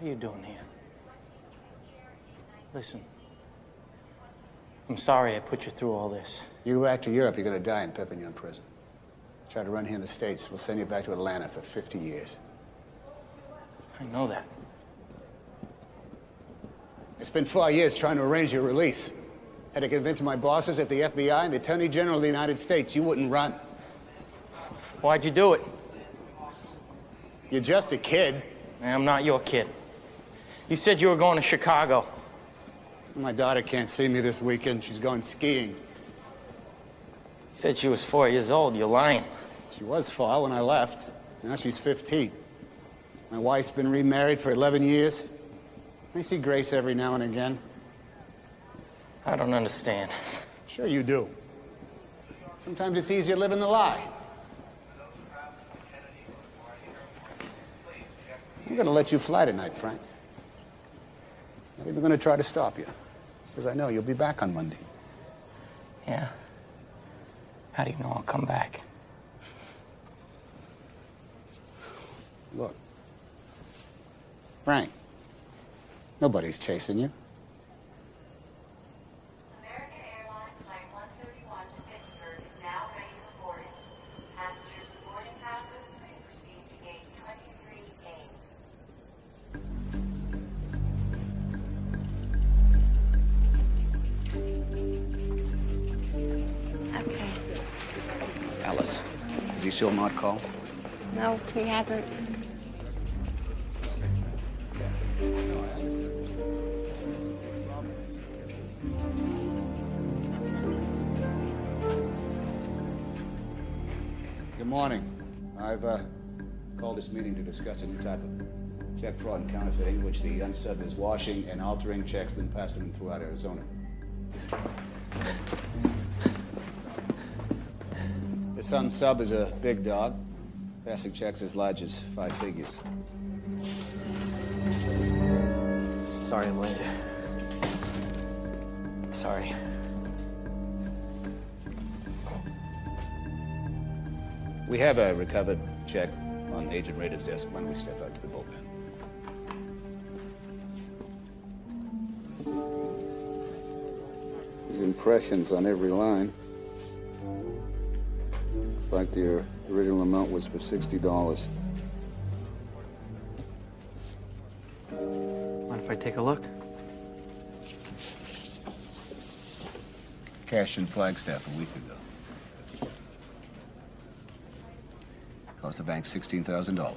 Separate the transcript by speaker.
Speaker 1: What are you doing here? Listen. I'm sorry I put you through all this.
Speaker 2: You go back to Europe, you're gonna die in Perpignan prison. Try to run here in the States, we'll send you back to Atlanta for 50 years.
Speaker 1: I know that.
Speaker 2: I spent four years trying to arrange your release. Had to convince my bosses at the FBI and the Attorney General of the United States you wouldn't run.
Speaker 1: Why'd you do it?
Speaker 2: You're just a kid.
Speaker 1: I'm not your kid. You said you were going to Chicago.
Speaker 2: My daughter can't see me this weekend. She's going skiing.
Speaker 1: You said she was four years old. You're lying.
Speaker 2: She was four when I left. Now she's 15. My wife's been remarried for 11 years. I see Grace every now and again.
Speaker 1: I don't understand.
Speaker 2: Sure you do. Sometimes it's easier living the lie. I'm gonna let you fly tonight, Frank. I'm not even gonna try to stop you. Because I know you'll be back on Monday.
Speaker 1: Yeah. How do you know I'll come back?
Speaker 2: Look. Frank, nobody's chasing you. Is he still not call?
Speaker 3: No, he hasn't.
Speaker 2: Good morning. I've uh, called this meeting to discuss a new type of check fraud and counterfeiting, in which the unsub is washing and altering checks, then passing them throughout Arizona. This unsub is a big dog, passing checks as large as five figures.
Speaker 1: Sorry I'm late. Sorry.
Speaker 2: We have a recovered check on Agent Rader's desk when we step out to the bullpen. These impressions on every line. Looks like the original amount was for $60.
Speaker 1: Mind if I take a look?
Speaker 2: Cash in Flagstaff a week ago. Cost the bank $16,000.